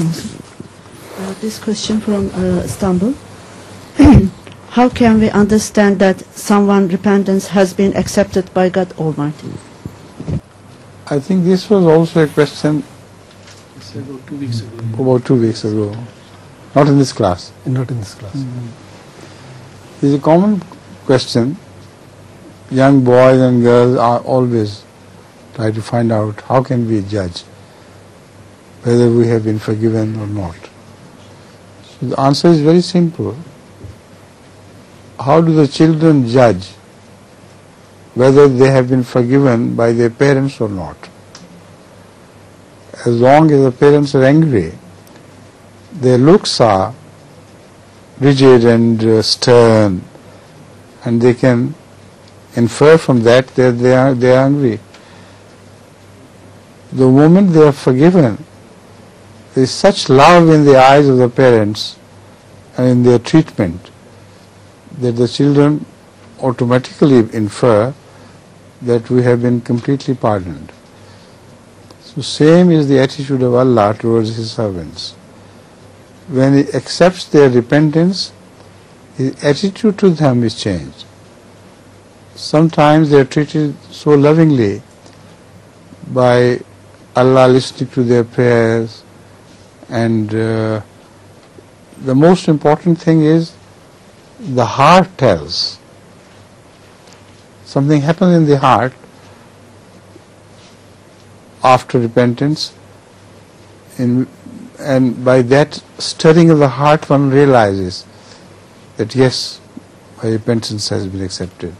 Uh, this question from uh, Istanbul. How can we understand that someone repentance has been accepted by God Almighty? I think this was also a question It's about two weeks ago. about two weeks ago, not in this class. Not in this class. It's a common question. Young boys and girls are always try to find out how can we judge whether we have been forgiven or not. So the answer is very simple. How do the children judge whether they have been forgiven by their parents or not? As long as the parents are angry, their looks are rigid and uh, stern, and they can infer from that that they are they are angry. The moment they are forgiven, there is such love in the eyes of the parents and in their treatment that the children automatically infer that we have been completely pardoned. So same is the attitude of Allah towards His servants when he accepts their repentance, his attitude to them is changed. Sometimes they are treated so lovingly by Allah listening to their prayers and uh, the most important thing is the heart tells. Something happens in the heart after repentance in and by that stirring of the heart one realizes that yes, my repentance has been accepted.